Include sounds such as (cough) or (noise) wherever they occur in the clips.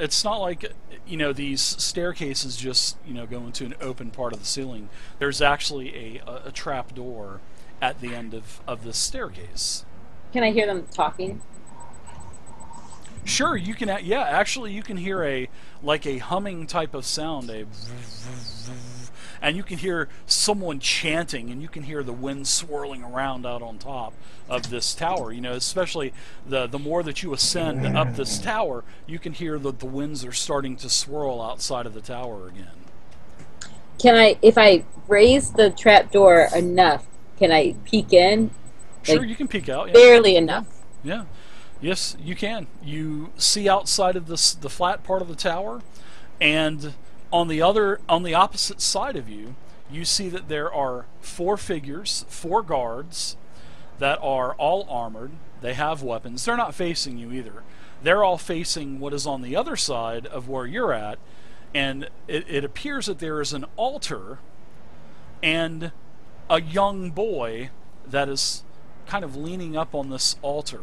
It's not like you know these staircases just you know go into an open part of the ceiling. There's actually a, a, a trap door at the end of, of this staircase. Can I hear them talking? Sure, you can. Yeah, actually, you can hear a like a humming type of sound, a and you can hear someone chanting, and you can hear the wind swirling around out on top of this tower. You know, especially the the more that you ascend up this tower, you can hear that the winds are starting to swirl outside of the tower again. Can I, if I raise the trap door enough, can I peek in? Sure, Like, you can peek out. Yeah. Barely enough. Yeah. Yes, you can. You see outside of this the flat part of the tower, and on the other on the opposite side of you, you see that there are four figures, four guards that are all armored. They have weapons. They're not facing you either. They're all facing what is on the other side of where you're at, and it, it appears that there is an altar and a young boy that is kind of leaning up on this altar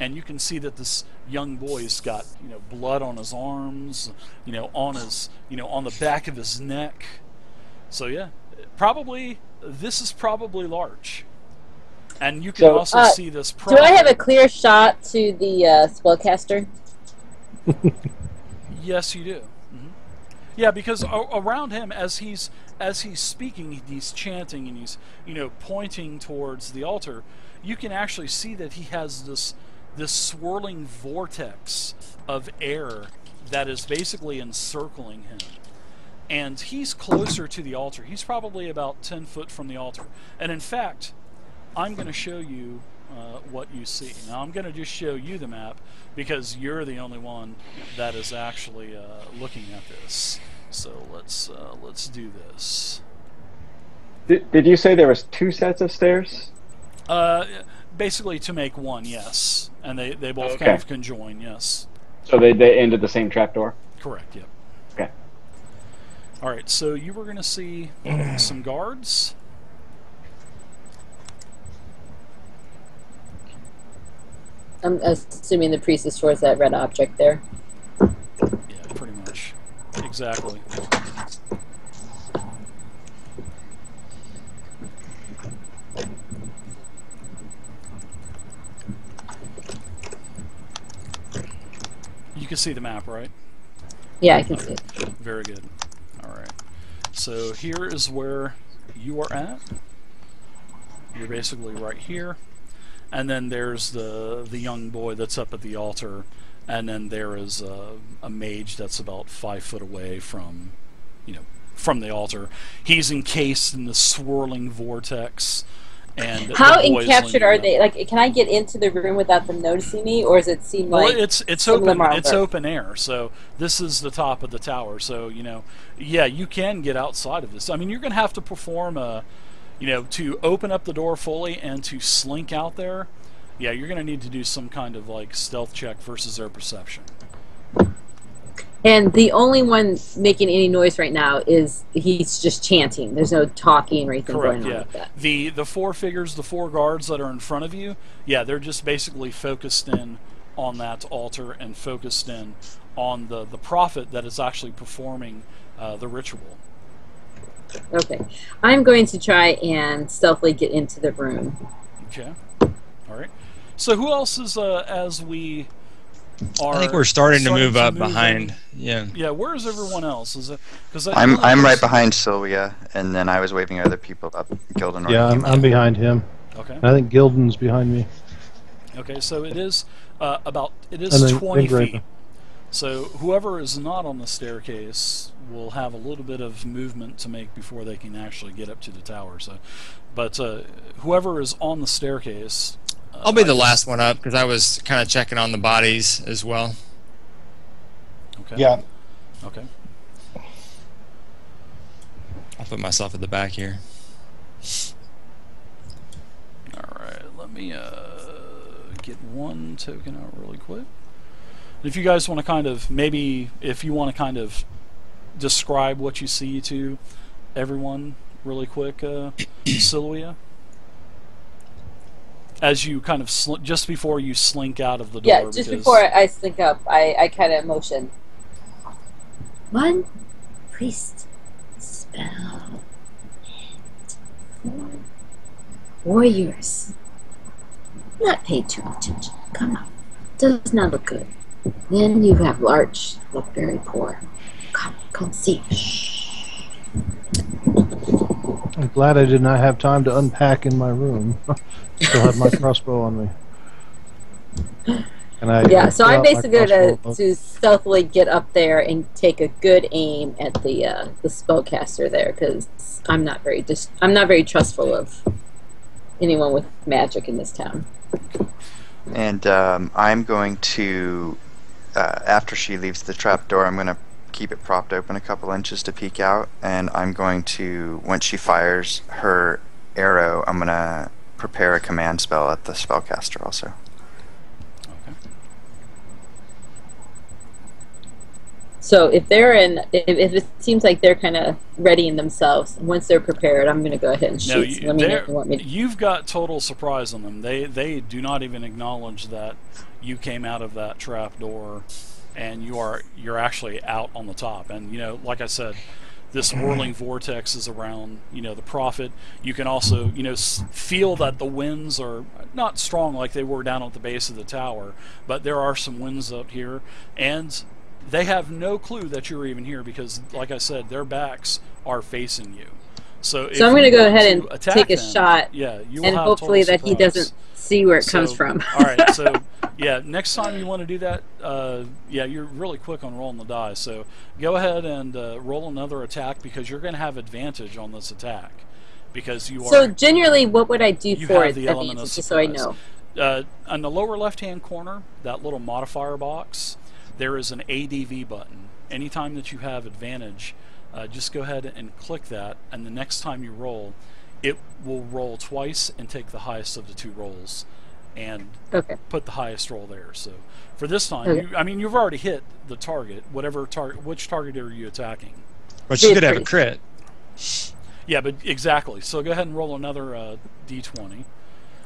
and you can see that this young boy's got you know blood on his arms you know on his you know on the back of his neck so yeah probably this is probably large and you can So- also Uh, see this Do I have a clear shot to the uh, spellcaster? (laughs) Yes, you do. hmm Yeah, because a- around him, as he's as he's speaking, he's chanting and he's you know pointing towards the altar. You can actually see that he has this this swirling vortex of air that is basically encircling him. And he's closer to the altar. He's probably about ten foot from the altar. And in fact, I'm going to show you uh, what you see. Now, I'm going to just show you the map because you're the only one that is actually uh, looking at this. So let's uh, let's do this. Did, did you say there was two sets of stairs? Uh, basically, to make one, yes, and they they both Okay. kind of conjoin, yes. So they, they ended the same trapdoor? Correct. Yep. Okay. All right. So you were going to see (clears throat) some guards. I'm assuming the priest is towards that red object there. Yeah, pretty much. Exactly. You can see the map, right? Yeah, I can see it. Very good. All right. So here is where you are at. You're basically right here, and then there's the the young boy that's up at the altar, and then there is a, a mage that's about five foot away from, you know, from the altar. He's encased in the swirling vortex. And How is encaptured are they? Like, can I get into the room without them noticing me, or does it seem Well, like it's it's some of them open it's open air. So this is the top of the tower. So you know, yeah, you can get outside of this. I mean, you're going to have to perform a, you know, to open up the door fully and to slink out there. Yeah, you're going to need to do some kind of like stealth check versus their perception. And the only one making any noise right now is he's just chanting. There's no talking or anything Correct. going on Yeah. like that. The the four figures, the four guards that are in front of you, yeah, they're just basically focused in on that altar and focused in on the the prophet that is actually performing uh, the ritual. Okay. I'm going to try and stealthily get into the room. Okay. All right. So who else is uh, as we? I think we're starting to move up in? behind. Yeah. Yeah. Where is everyone else? Is it because I'm I'm right behind Sylvia, and then I was waving other people up. Gildan. Yeah, I'm, I'm behind him. Okay. I think Gildan's behind me. Okay. So it is uh, about it is then twenty Big feet. Raven. So whoever is not on the staircase will have a little bit of movement to make before they can actually get up to the tower. So, but uh, whoever is on the staircase, I'll be the last one up because I was kind of checking on the bodies as well. Okay. Yeah. Okay. I'll put myself at the back here. All right, let me uh, get one token out really quick. If you guys want to kind of maybe if you want to kind of describe what you see to everyone really quick, uh, Sylvia. As you kind of sl- just before you slink out of the door. Yeah, just because- before I slink up, I, I kind of motion. One priest spell. Four warriors. Not pay too much attention. Come on. Does not look good. Then you have large, look very poor. Come, come see. I'm glad I did not have time to unpack in my room. (laughs) Still had my (laughs) crossbow on me. And I Yeah, so I'm basically going crossbow. to, to stealthily get up there and take a good aim at the uh, the spellcaster there because I'm not very dis- I'm not very trustful of anyone with magic in this town. And um, I'm going to, uh, after she leaves the trap door, I'm going to keep it propped open a couple inches to peek out. And I'm going to, once she fires her arrow, I'm going to prepare a command spell at the spellcaster also. Okay. So if they're in, if, if it seems like they're kind of readying themselves, once they're prepared, I'm going to go ahead and shoot. You, Let me know if you want me to. You've got total surprise on them. They they do not even acknowledge that you came out of that trap door, and you are you're actually out on the top. And you know, like I said, this mm-hmm. whirling vortex is around. You know, the prophet. You can also you know feel that the winds are not strong like they were down at the base of the tower, but there are some winds up here, and they have no clue that you're even here because, like I said, their backs are facing you. So, So I'm going to go ahead and take a them, shot, Yeah, you will and have hopefully total that he doesn't see where it comes from. all right, so (laughs) yeah, next time you want to do that, uh, yeah, you're really quick on rolling the die. So go ahead and uh, roll another attack because you're going to have advantage on this attack because you are. so generally, what would I do You for have it? the element of just so I know. uh, on the lower left-hand corner, that little modifier box, there is an ADV button. Anytime that you have advantage, uh, just go ahead and click that, and the next time you roll, it will roll twice and take the highest of the two rolls, and Okay. put the highest roll there. So for this time, Okay. you, I mean, you've already hit the target. Whatever target, which target are you attacking? But she Did could have a crit. Yeah, but exactly. So go ahead and roll another uh, d20.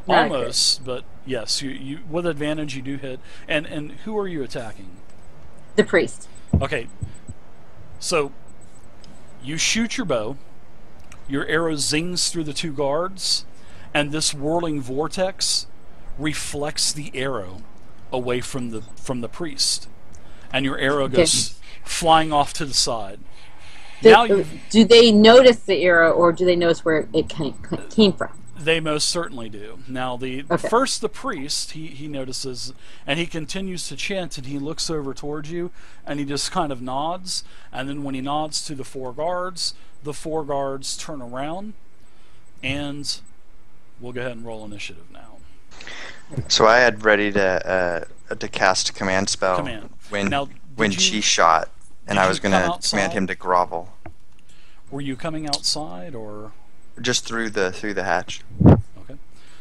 Not Almost, but yes, you, you with advantage you do hit. And and who are you attacking? The priest. Okay, so you shoot your bow, your arrow zings through the two guards, and this whirling vortex reflects the arrow away from the from the priest, and your arrow Okay. goes flying off to the side. Do, now do they notice the arrow, or do they notice where it came, came from? They most certainly do. Now, the Okay. first, the priest, he, he notices, and he continues to chant, and he looks over towards you, and he just kind of nods, and then when he nods to the four guards, the four guards turn around, and we'll go ahead and roll initiative now. So I had ready to uh, to cast a command spell Command. when Now, when did she shot, and I was gonna command him to grovel Were you coming outside, or just through the through the hatch. Okay.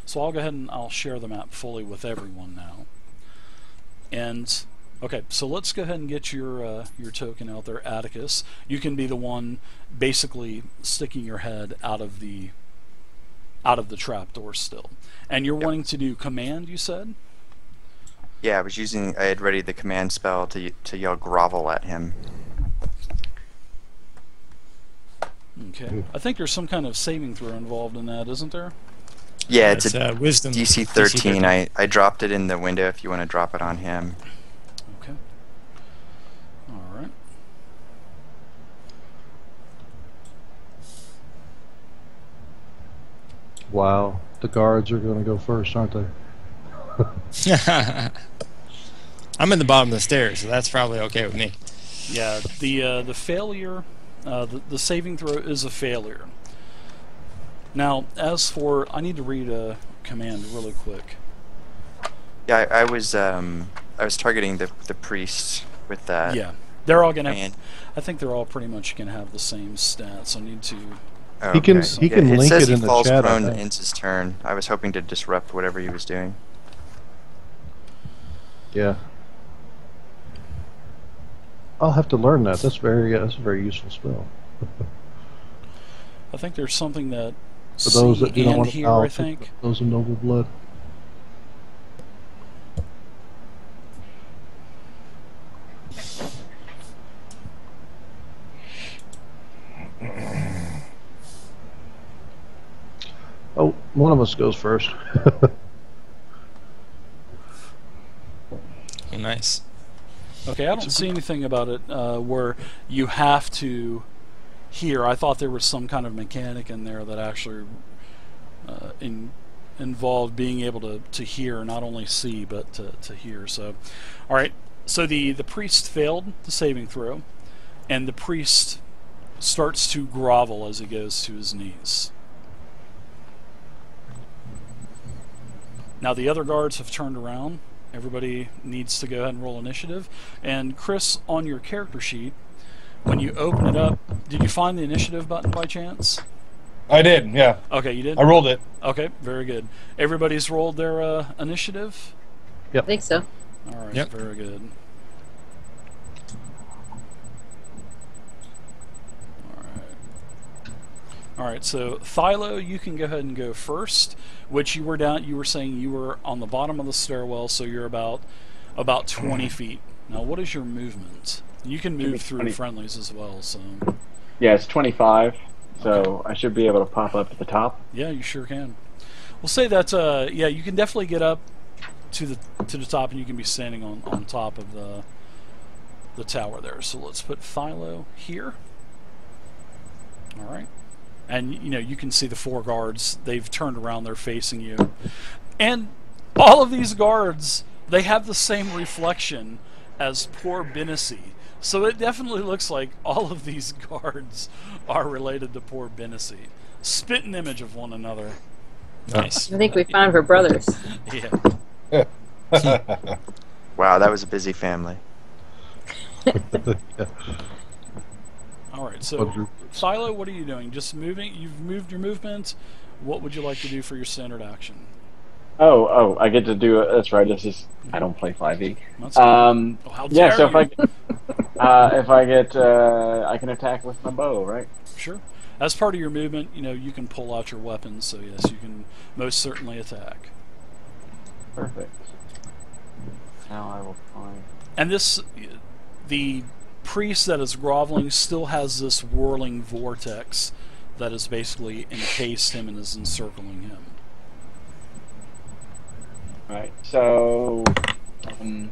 So I'll go ahead and I'll share the map fully with everyone now. And okay, so let's go ahead and get your uh, your token out there, Atticus. You can be the one basically sticking your head out of the out of the trapdoor still. And you're Yep. wanting to do command, you said? Yeah, I was using. I had ready the command spell to to yell grovel at him. Okay. I think there's some kind of saving throw involved in that, isn't there? Yeah, it's It's a uh, wisdom. DC 13. I I dropped it in the window if you want to drop it on him. Okay. All right. Wow, the guards are going to go first, aren't they? (laughs) I'm in the bottom of the stairs, so that's probably okay with me. Yeah, the uh, the failure, uh, the, the saving throw is a failure. Now, as for, I need to read a command really quick. Yeah, I, I was um I was targeting the the priest with that. yeah, they're all gonna. Have, I think they're all pretty much gonna have the same stats. I need to. Oh, He can- he can yeah, it link says it he in the falls chat, I prone and ends his turn. I was hoping to disrupt whatever he was doing. Yeah. I'll have to learn that. That's very uh, that's a very useful spell. I think there's something that. For those see that do not want to hear, I think. those of noble blood. One of us goes first. (laughs) Nice. Okay, I don't see anything about it uh, where you have to hear. I thought there was some kind of mechanic in there that actually uh, in, involved being able to, to hear, not only see, but to, to hear. So, all right. So the, the priest failed the saving throw, and the priest starts to grovel as he goes to his knees. Now the other guards have turned around. Everybody needs to go ahead and roll initiative. And Chris, on your character sheet, when you open it up, did you find the initiative button by chance? I did, yeah. Okay, you did. I rolled it. Okay, very good. Everybody's rolled their uh, initiative. Yep. I think so. All right, Yep. very good. All right. All right, so Thilo, you can go ahead and go first. Which you were down. You were saying you were on the bottom of the stairwell, so you're about about 20 feet. Now, what is your movement? You can move through 20. friendlies as well. So, Yeah, it's 25, so I should be able to pop up to the top. yeah, you sure can. We'll say that. Uh, yeah, you can definitely get up to the to the top, and you can be standing on on top of the the tower there. So let's put Philo here. All right. And you know, you can see the four guards. They've turned around, they're facing you. And all of these guards, they have the same reflection as poor Benicy. So it definitely looks like all of these (laughs) guards are related to poor Benicy. Spitting image of one another. Nice. I think we found her brothers. (laughs) Yeah. (laughs) Wow, that was a busy family. All right. So Silo, what are you doing? Just moving? You've moved your movement. What would you like to do for your standard action? Oh, oh, I get to do it. That's right. This is I don't play 5e. That's. Um, Oh, how yeah. So if I you. (laughs) uh, if I get uh, I can attack with my bow, right? Sure. As part of your movement, you know, you can pull out your weapons, so yes, you can most certainly attack. Perfect. Now I will find. And this, the priest that is groveling still has this whirling vortex that has basically encased him and is encircling him. Right. So, um,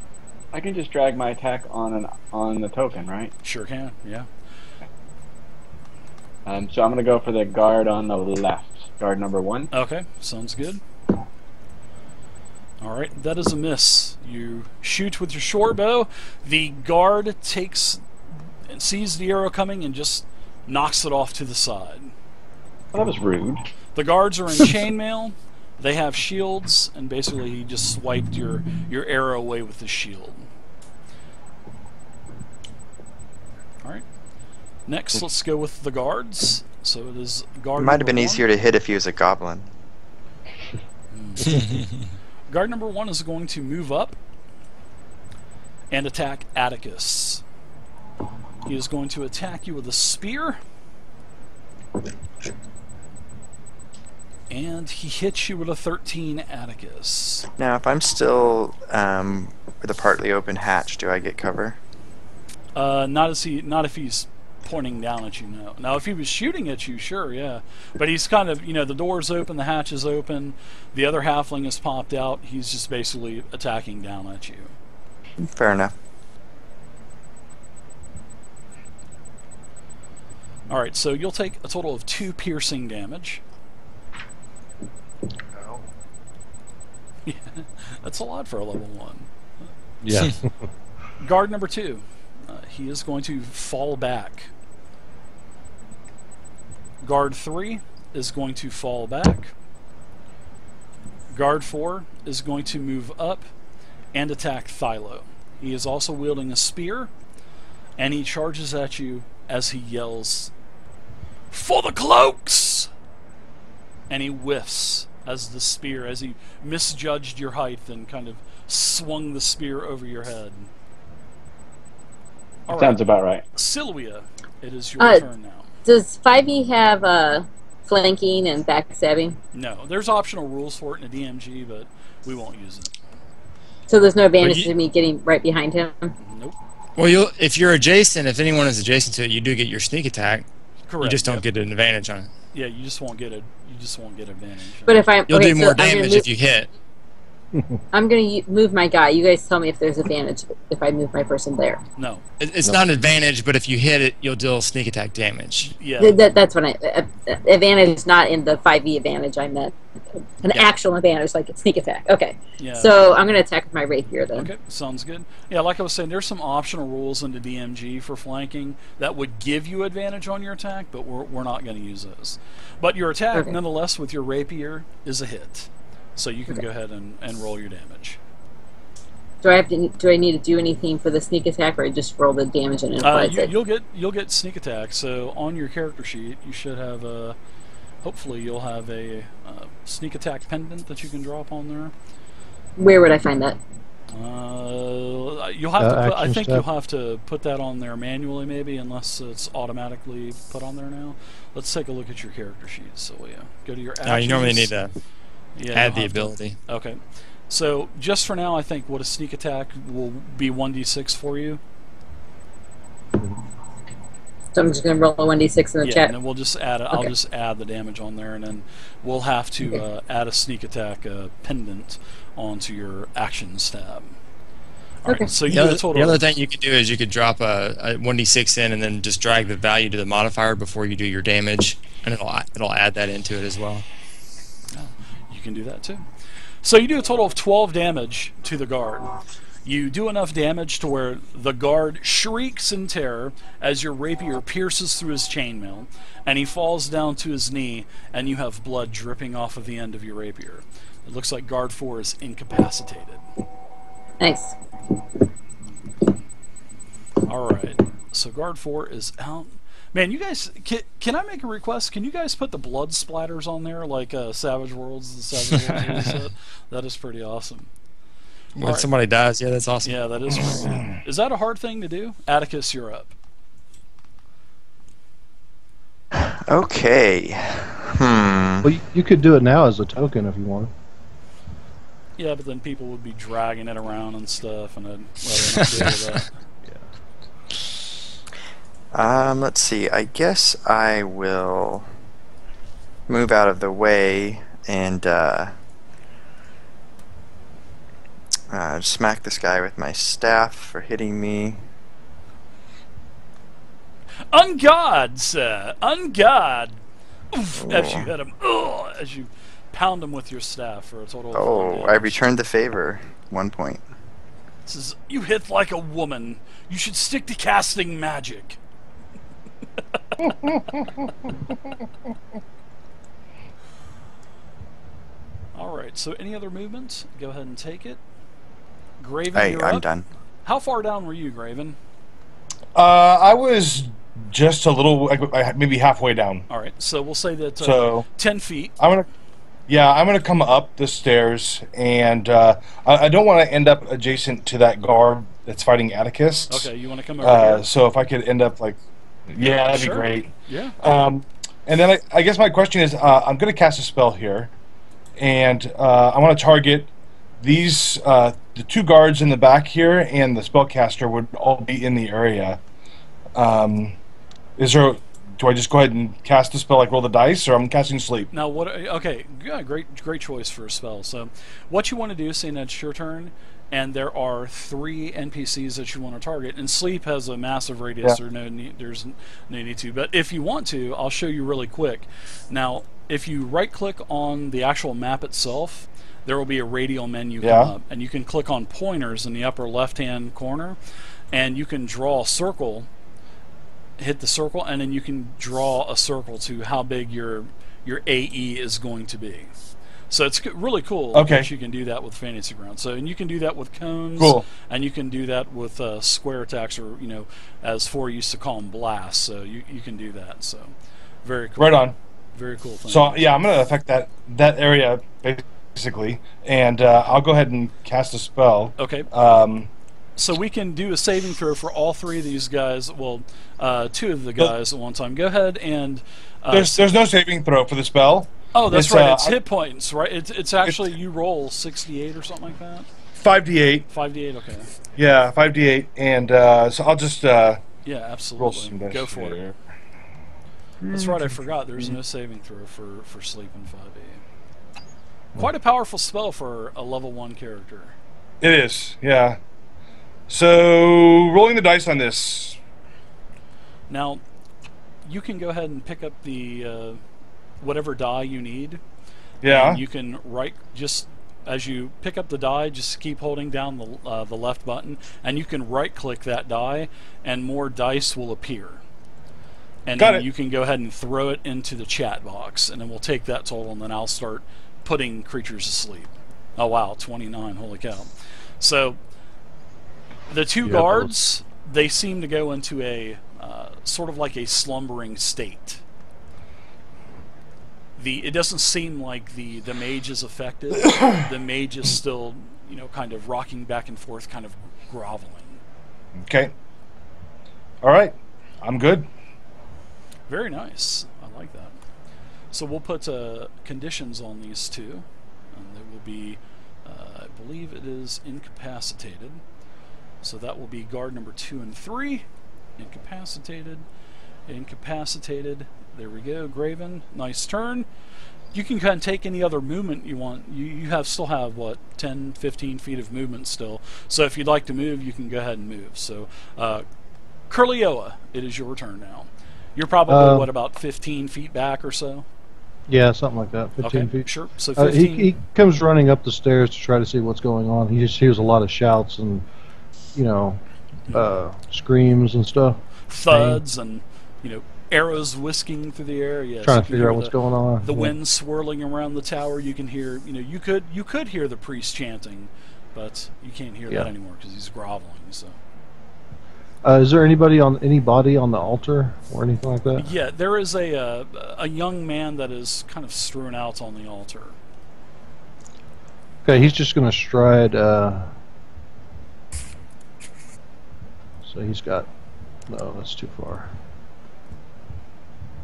I can just drag my attack on an on the token, right? Sure can, yeah. Um, so I'm gonna go for the guard on the left, guard number one. Okay, sounds good. All right, that is a miss. You shoot with your short bow. The guard takes, and sees the arrow coming, and just knocks it off to the side. Well, that was rude. The guards are in chainmail. They have shields, and basically he just swiped your your arrow away with his shield. All right. Next, let's go with the guards. So it is guard. It might have been one. easier to hit if he was a goblin. Hmm. (laughs) Guard number one is going to move up and attack Atticus. He is going to attack you with a spear. And he hits you with a 13 Atticus. Now, if I'm still um, with a partly open hatch, do I get cover? Uh, not as he, not if he's pointing down at you. now. Now, if he was shooting at you, sure, yeah. But he's kind of, you know, the door's open, the hatch is open, the other halfling has popped out. He's just basically attacking down at you. Fair enough. All right, so you'll take a total of two piercing damage. Yeah, (laughs) that's a lot for a level one. Yeah. Guard number two, uh, he is going to fall back. Guard three is going to fall back. Guard four is going to move up and attack Thilo. He is also wielding a spear, and he charges at you as he yells, For the cloaks! And he whiffs as the spear, as he misjudged your height and kind of swung the spear over your head. All right, Sounds about right. Sylvia, it is your Uh, turn now. Does 5e have uh, flanking and backstabbing? No, there's optional rules for it in a DMG, but we won't use it. So there's no advantage you- to me getting right behind him? Nope. Well, you will if you're adjacent, if anyone is adjacent to it, you do get your sneak attack. Correct. you just don't yep. get an advantage on it. Yeah, you just won't get a you just won't get advantage. But if I You'll okay, do more I'm damage if you hit. (laughs) I'm gonna move my guy. You guys tell me if there's advantage if I move my person there. no, It- It's not an advantage, but if you hit it, you'll deal sneak attack damage. yeah, Th- That, that's what I uh, uh, advantage, not in the five E advantage. I meant an Yeah. actual advantage, like sneak attack. Okay, yeah. so I'm gonna attack with my rapier then. Okay, sounds good. Yeah, like I was saying, there's some optional rules in the DMG for flanking that would give you advantage on your attack, but we're, we're not going to use those. But your attack, Okay. nonetheless, with your rapier is a hit. So you can go ahead and, and roll your damage. Do I have to? Do I need to do anything for the sneak attack, or I just roll the damage and it Uh, applies you, it? you'll get you'll get sneak attack. So on your character sheet, you should have a. Hopefully, you'll have a uh, sneak attack pendant that you can drop on there. Where would I find that? Uh, you'll have Uh, to. Put, I think step. you'll have to put that on there manually, maybe, unless it's automatically put on there now. Let's take a look at your character sheet. So yeah, go to your. No, you normally need to Yeah, add the have to- ability. Okay, so just for now, I think what a sneak attack will be one d six for you. So I'm just gonna roll a one d six in the yeah, chat. and then we'll just add. I'll just add the damage on there, and then we'll have to Okay. uh, add a sneak attack uh, pendant onto your actions tab. All right, Okay. so you The other, the other thing you could do is you could drop a, a 1d6 in and then just drag the value to the modifier before you do your damage, and it'll it'll add that into it as well. You can do that too. So you do a total of 12 damage to the guard. You do enough damage to where the guard shrieks in terror as your rapier pierces through his chainmail, and he falls down to his knee, and you have blood dripping off of the end of your rapier. It looks like guard 4 is incapacitated. Nice. Alright, so guard 4 is out. Man, you guys, can, can I make a request? Can you guys put the blood splatters on there like uh, Savage Worlds? The Savage Worlds (laughs) rule set? That is pretty awesome. When Alright. somebody dies, yeah, that's awesome. Yeah, that is. Is that a hard thing to do? Atticus, you're up. Okay. Hmm. Well, you, you could do it now as a token if you want. Yeah, but then people would be dragging it around and stuff, and I'd rather not deal with that. Um, let's see. I guess I will move out of the way and uh, uh, smack this guy with my staff for hitting me. Ungod, sir! Ungod! Oof, as you hit him, ugh, as you pound him with your staff for a total of Oh, I returned the favor. One point. Says, you hit like a woman. You should stick to casting magic. (laughs) Alright, so any other movements? Go ahead and take it. Graven, I, you're I'm up. done. How far down were you, Graven? Uh, I was just a little, like, maybe halfway down. Alright, so we'll say that uh, So 10 feet. I'm gonna, yeah, I'm gonna come up the stairs, and uh, I, I don't want to end up adjacent to that guard that's fighting Atticus. Okay, you want to come over Uh, here? so if I could end up like, yeah, that'd Sure. be great. Yeah. Um, and then I, I guess my question is, uh, I'm going to cast a spell here, and uh, I want to target these uh, the two guards in the back here, and the spellcaster would all be in the area. Um, is there? Do I just go ahead and cast the spell, like roll the dice, or I'm casting sleep? Now what? Okay, yeah, great, great choice for a spell. So, what you want to do, seeing that it's your turn, and there are three NPCs that you want to target, and sleep has a massive radius. Yeah. Or no need, there's no need to. But if you want to, I'll show you really quick. Now, if you right-click on the actual map itself, there will be a radial menu Yeah. come up, and you can click on pointers in the upper left-hand corner, and you can draw a circle hit the circle, and then you can draw a circle to how big your your AE is going to be. So it's really cool Okay. that you can do that with Fantasy Ground. So and you can do that with cones, Cool. and you can do that with uh, square attacks, or you know, as four used to call them blasts. So you, you can do that. So very cool. Right on. Very cool thing. So yeah, I'm going to affect that that area basically, and uh, I'll go ahead and cast a spell. okay. Um, So we can do a saving throw for all three of these guys. Well, uh, two of the guys at one time. Go ahead and. Uh, there's there's no saving throw for the spell. Oh, that's it's, right. uh, it's hit points, right? It's, it's actually you roll 68 or something like that. Five d eight. 5d8, okay. Yeah, five d eight, and uh, so I'll just uh, Yeah, roll absolutely. some dice Go for it. That's right. I forgot. There's no saving throw for for sleep in 5e. Quite a powerful spell for a level one character. It is, yeah. So rolling the dice on this. Now, you can go ahead and pick up the uh, whatever die you need. Yeah. And you can right just as you pick up the die, just keep holding down the uh, the left button, and you can right click that die, and more dice will appear. And Got then it. you can go ahead and throw it into the chat box, and then we'll take that total, and then I'll start putting creatures to sleep. Oh wow, 29! Holy cow! So the two Yeah, guards, they seem to go into a uh, sort of like a slumbering state. The it doesn't seem like the the mage is affected. the mage is still, you know, kind of rocking back and forth, kind of groveling. Okay. All right. I'm good. Very nice. I like that. So we'll put uh, conditions on these two, and they will be, uh, I believe it is incapacitated. So that will be guard number two and three, incapacitated, incapacitated. There we go, Graven. Nice turn. You can kind of take any other movement you want. You, you have still have what 10, 15 feet of movement still. So if you'd like to move, you can go ahead and move. So, uh, Curlioa, it is your turn now. You're probably Uh, what about 15 feet back or so. Yeah, something like that. 15 okay, feet. sure. So Uh, he, he comes running up the stairs to try to see what's going on. He just hears a lot of shouts and, you know, uh, screams and stuff. thuds and you know arrows whisking through the air. Yes, trying to figure out what's the, going on. The Yeah. wind swirling around the tower. You can hear. You know, you could you could hear the priest chanting, but you can't hear Yeah. that anymore because he's groveling. So Uh, is there anybody on any body on the altar or anything like that? yeah, there is a uh, a young man that is kind of strewn out on the altar. Okay, he's just going to stride. Uh, so he's got. No, that's too far.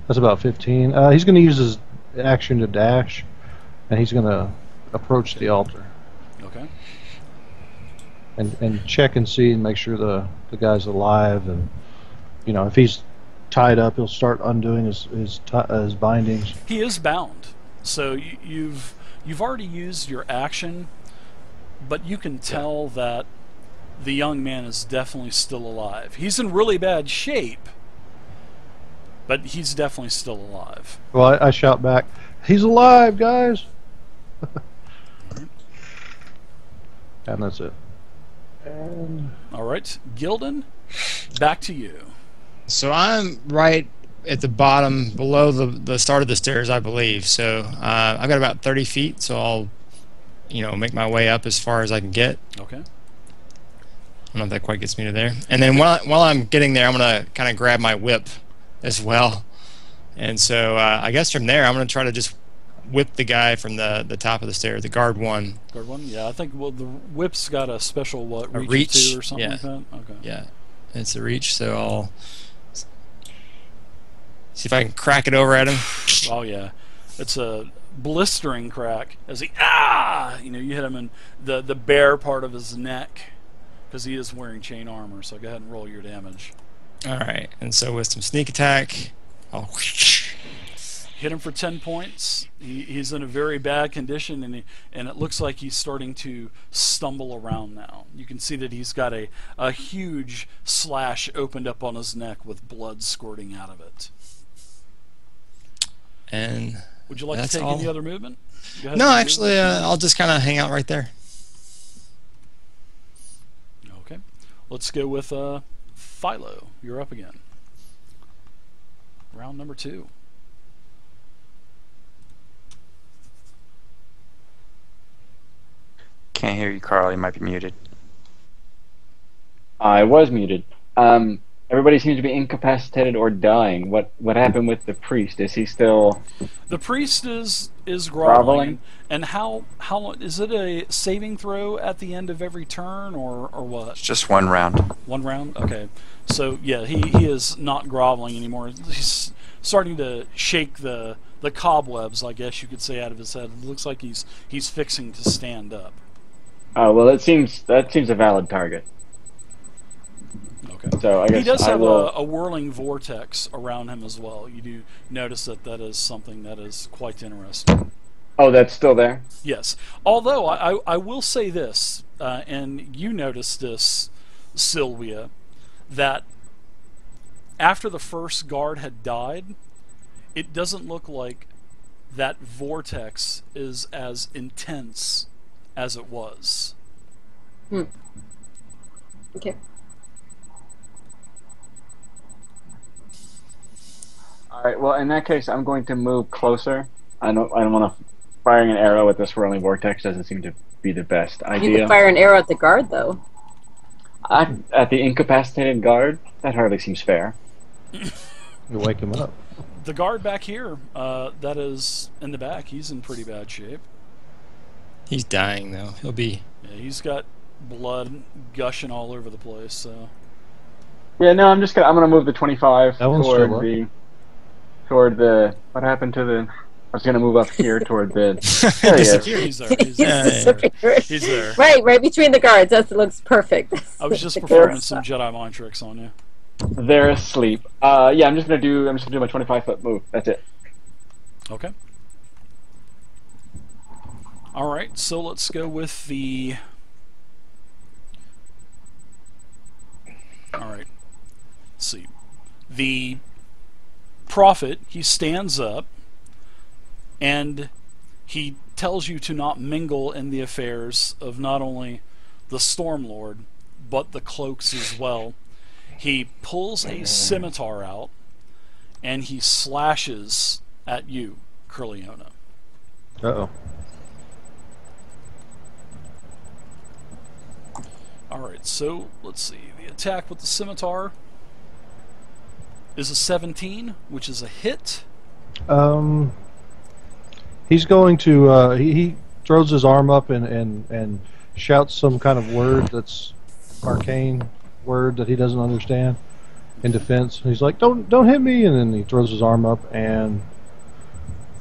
That's about 15. Uh, he's going to use his action to dash, and he's going to approach the altar Okay. and, and check and see and make sure the, the guy's alive. And, you know, if he's tied up, he'll start undoing his, his, uh, his bindings. He is bound, so you, you've you've already used your action, but you can tell that the young man is definitely still alive. He's in really bad shape, but he's definitely still alive. Well, I, I shout back, "He's alive, guys!" (laughs) and that's it. And All right, Gildan, back to you. So I'm right at the bottom, below the the start of the stairs, I believe. So uh, I've got about 30 feet, so I'll, you know, make my way up as far as I can get. Okay. I don't know if that quite gets me to there. And then while while I'm getting there, I'm gonna kind of grab my whip as well. And so uh, I guess from there, I'm gonna try to just whip the guy from the the top of the stairs, the guard one. Third one. Yeah, I think well the whip's got a special what A reach, reach, two or something yeah. like that. Okay. Yeah, it's a reach. So I'll see if I can crack it over at him. Oh yeah, it's a blistering crack as he ah you know you hit him in the the bare part of his neck because he is wearing chain armor. So go ahead and roll your damage. All right, and so with some sneak attack, I'll Hit him for ten points. He, he's in a very bad condition, and he, and it looks like he's starting to stumble around now. You can see that he's got a a huge slash opened up on his neck with blood squirting out of it. and Would you like to take all. any other movement? No, actually, uh, I'll just kind of hang out right there. Okay. Let's go with uh, Philo. You're up again. Round number two. Can't hear you, Carl. You might be muted. I was muted. Um, everybody seems to be incapacitated or dying. What what happened with the priest? Is he still? The priest is is groveling. Groveling? And how how long is it a saving throw at the end of every turn or or what? It's just one round. One round. Okay. So yeah, he he is not groveling anymore. He's starting to shake the the cobwebs, I guess you could say, out of his head. It looks like he's he's fixing to stand up. Oh well, it seems that seems a valid target. Okay. So I guess He does I have will. a, a whirling vortex around him as well. You do notice that that is something that is quite interesting. Oh, that's still there. Yes. Although I, I, I will say this, uh, and you noticed this, Sylvia, that after the first guard had died, it doesn't look like that vortex is as intense as it was. Hmm. Okay. All right. Well, in that case, I'm going to move closer. I don't. I don't want to. Firing an arrow at this swirling vortex doesn't seem to be the best idea. You idea. could fire an arrow at the guard, though. I, at the incapacitated guard, that hardly seems fair. (laughs) You wake him up. The guard back here, uh, that is in the back, he's in pretty bad shape. He's dying though. He'll be. Yeah, he's got blood gushing all over the place. So Yeah. No, I'm just gonna. I'm gonna move the 25 That one's toward the. Toward the. What happened to the? I was gonna move up here toward the. (laughs) There he is. Disappeared. (laughs) he's there. He's there. He's there. Right, right between the guards. That looks perfect. I was just (laughs) performing some Jedi mind tricks on you. They're asleep. Uh, yeah, I'm just gonna do. I'm just gonna do my 25 foot move. That's it. Okay. All right, so let's go with the. All right. Let's see. The prophet, he stands up and he tells you to not mingle in the affairs of not only the Stormlord, but the cloaks as well. He pulls a scimitar out and he slashes at you, Curleona. Uh oh. Alright, so let's see. The attack with the scimitar is a 17, which is a hit. Um, he's going to. Uh, he, he throws his arm up and, and, and shouts some kind of word that's arcane word that he doesn't understand in defense. He's like, "Don't don't hit me!" And then he throws his arm up and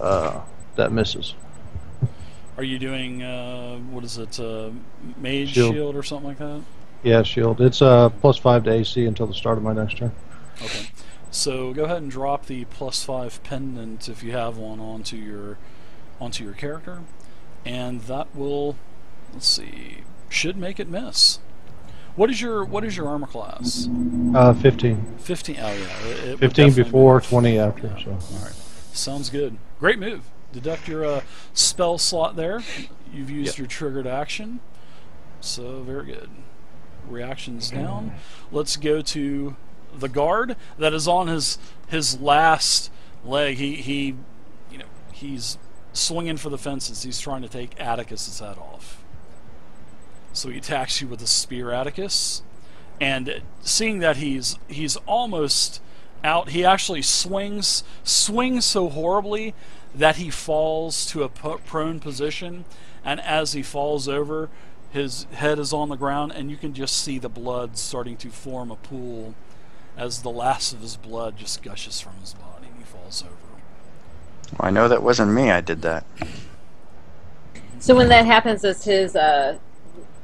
uh, that misses. Are you doing, uh, what is it, uh, Mage shield. Shield. or something like that? Yeah, shield. It's uh plus five to AC until the start of my next turn. Okay. So go ahead and drop the plus five pendant if you have one onto your onto your character, and that will let's see should make it miss. What is your what is your armor class? Uh, fifteen. Fifteen. Oh yeah, it- it 15 before, be- 20 after. So All right, sounds good. Great move. Deduct your uh, spell slot there. You've used Yep. your triggered action, so very good. Reactions down. Let's go to the guard that is on his his last leg. He he, you know, he's swinging for the fences. He's trying to take Atticus's head off. So he attacks you with a spear, Atticus, and seeing that he's he's almost out, he actually swings swings so horribly that he falls to a prone position, and as he falls over, his head is on the ground, and you can just see the blood starting to form a pool as the last of his blood just gushes from his body and he falls over. Well, I know that wasn't me. I did that. So when that happens, does his uh,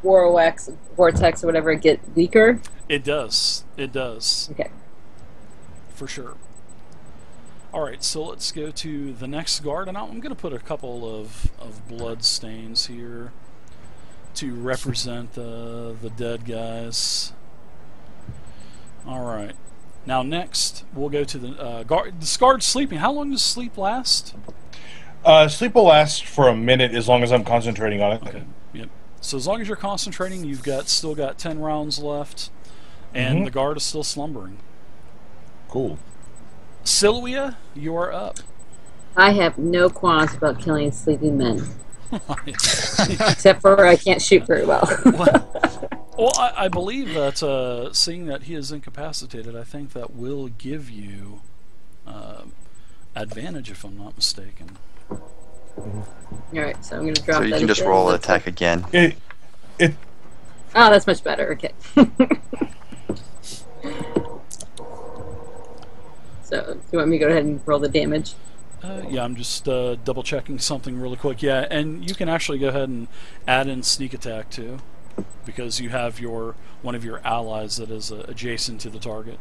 Warwax, vortex, or whatever get weaker? It does. It does. Okay. for sure. All right, so let's go to the next guard, and I'm going to put a couple of, of blood stains here to represent the the dead guys. All right, now next we'll go to the uh, guard. This guard's sleeping. How long does sleep last? Uh, sleep will last for a minute as long as I'm concentrating on it. Okay. Yep. So as long as you're concentrating, you've got still got ten rounds left, and Mhm. the guard is still slumbering. Cool. Sylvia, you are up. I have no qualms about killing sleeping men, (laughs) except for I can't shoot very well. Well, I, I believe that uh, seeing that he is incapacitated, I think that will give you uh, advantage, if I'm not mistaken. All right, so I'm going to drop So that. you can just again. roll an attack again. It, it, Oh, that's much better. Okay. (laughs) so, do you want me to go ahead and roll the damage? Uh, yeah, I'm just uh, double checking something really quick. Yeah, and you can actually go ahead and add in sneak attack too. Because you have your one of your allies that is uh, adjacent to the target.